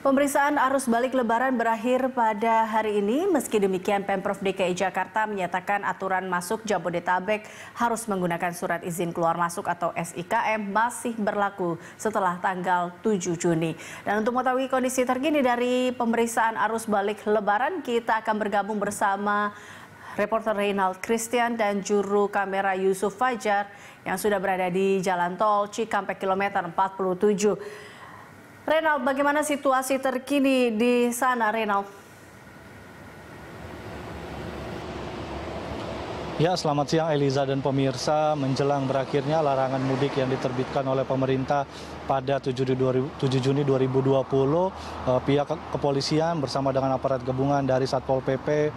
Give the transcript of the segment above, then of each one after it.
Pemeriksaan arus balik lebaran berakhir pada hari ini. Meski demikian, Pemprov DKI Jakarta menyatakan aturan masuk Jabodetabek harus menggunakan surat izin keluar masuk atau SIKM masih berlaku setelah tanggal 7 Juni. Dan untuk mengetahui kondisi terkini dari pemeriksaan arus balik lebaran, kita akan bergabung bersama reporter Reynald Christian dan juru kamera Yusuf Fajar yang sudah berada di Jalan Tol Cikampek kilometer 47. Renald, bagaimana situasi terkini di sana, Renald? Ya, selamat siang Eliza dan pemirsa. Menjelang berakhirnya larangan mudik yang diterbitkan oleh pemerintah pada 7 Juni 2020, eh, pihak kepolisian bersama dengan aparat gabungan dari Satpol PP,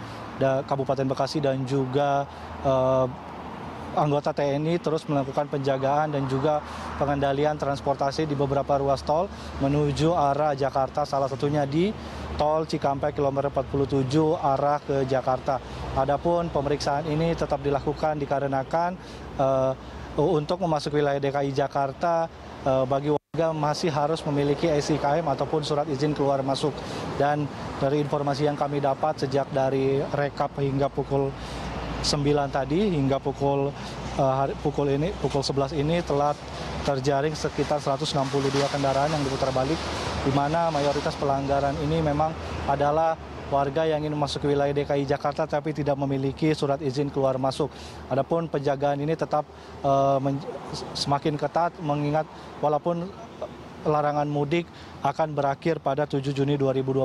Kabupaten Bekasi dan juga eh, anggota TNI terus melakukan penjagaan dan juga pengendalian transportasi di beberapa ruas tol menuju arah Jakarta, salah satunya di tol Cikampek kilometer 47 arah ke Jakarta. Adapun pemeriksaan ini tetap dilakukan dikarenakan uh, untuk memasuki wilayah DKI Jakarta uh, bagi warga masih harus memiliki SIKM ataupun surat izin keluar masuk. Dan dari informasi yang kami dapat sejak dari rekap hingga pukul 9 tadi hingga pukul uh, pukul ini pukul 11 ini telah terjaring sekitar 162 kendaraan yang diputar balik di mana mayoritas pelanggaran ini memang adalah warga yang ingin masuk ke wilayah DKI Jakarta tapi tidak memiliki surat izin keluar masuk. Adapun penjagaan ini tetap uh, semakin ketat mengingat walaupun larangan mudik akan berakhir pada 7 Juni 2020.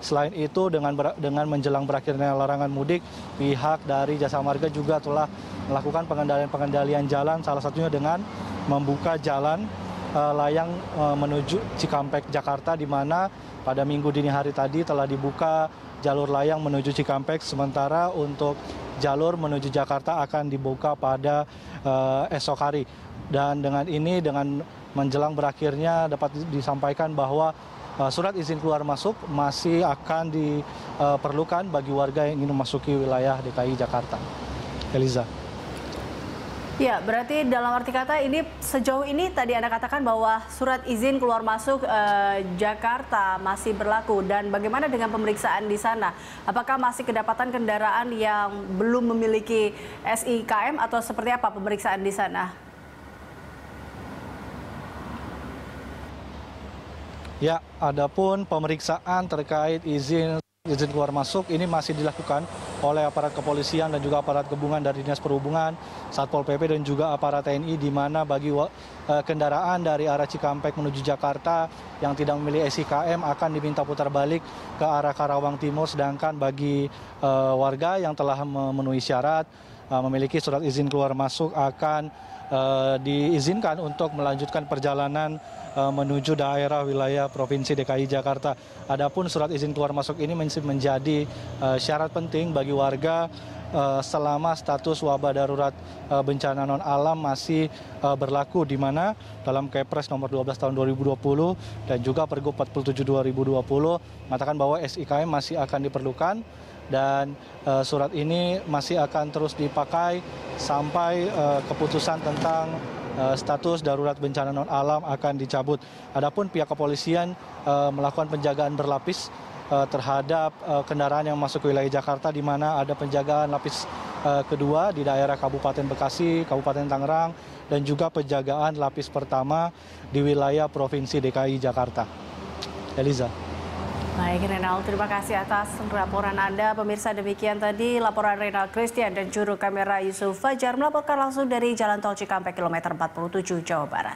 Selain itu dengan ber, dengan menjelang berakhirnya larangan mudik, pihak dari Jasa Marga juga telah melakukan pengendalian-pengendalian jalan salah satunya dengan membuka jalan uh, layang uh, menuju Cikampek Jakarta di mana pada minggu dini hari tadi telah dibuka jalur layang menuju Cikampek sementara untuk jalur menuju Jakarta akan dibuka pada uh, esok hari. Dan dengan ini dengan menjelang berakhirnya dapat disampaikan bahwa uh, surat izin keluar masuk masih akan diperlukan bagi warga yang ingin memasuki wilayah DKI Jakarta. Eliza. Ya, berarti dalam arti kata ini sejauh ini tadi Anda katakan bahwa surat izin keluar masuk eh, Jakarta masih berlaku dan bagaimana dengan pemeriksaan di sana? Apakah masih kedapatan kendaraan yang belum memiliki SIKM atau seperti apa pemeriksaan di sana? Ya, adapun pemeriksaan terkait izin izin keluar masuk ini masih dilakukan oleh aparat kepolisian dan juga aparat gabungan dari Dinas Perhubungan, Satpol PP dan juga aparat TNI di mana bagi uh, kendaraan dari arah Cikampek menuju Jakarta yang tidak memiliki SIKM akan diminta putar balik ke arah Karawang Timur sedangkan bagi uh, warga yang telah memenuhi syarat uh, memiliki surat izin keluar masuk akan uh, diizinkan untuk melanjutkan perjalanan menuju daerah wilayah Provinsi DKI Jakarta. Adapun surat izin keluar masuk ini menjadi uh, syarat penting bagi warga uh, selama status wabah darurat bencana non alam masih berlaku di mana dalam Kepres nomor 12 tahun 2020 dan juga Pergub 47 2020 mengatakan bahwa SIKM masih akan diperlukan dan surat ini masih akan terus dipakai sampai keputusan tentang status darurat bencana non alam akan dicabut. Adapun pihak kepolisian uh, melakukan penjagaan berlapis uh, terhadap kendaraan yang masuk ke wilayah Jakarta di mana ada penjagaan lapis kedua di daerah Kabupaten Bekasi, Kabupaten Tangerang dan juga penjagaan lapis pertama di wilayah Provinsi DKI Jakarta. Eliza. Baik, Renal, terima kasih atas laporan Anda. Pemirsa demikian tadi laporan Renal Christian dan juru kamera Yusuf Fajar melaporkan langsung dari Jalan Tol Cikampek kilometer 47 Jawa Barat.